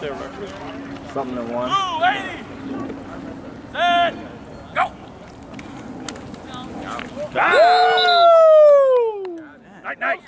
there. Something in one. Two, 80. Set. Go. Go. Night, night.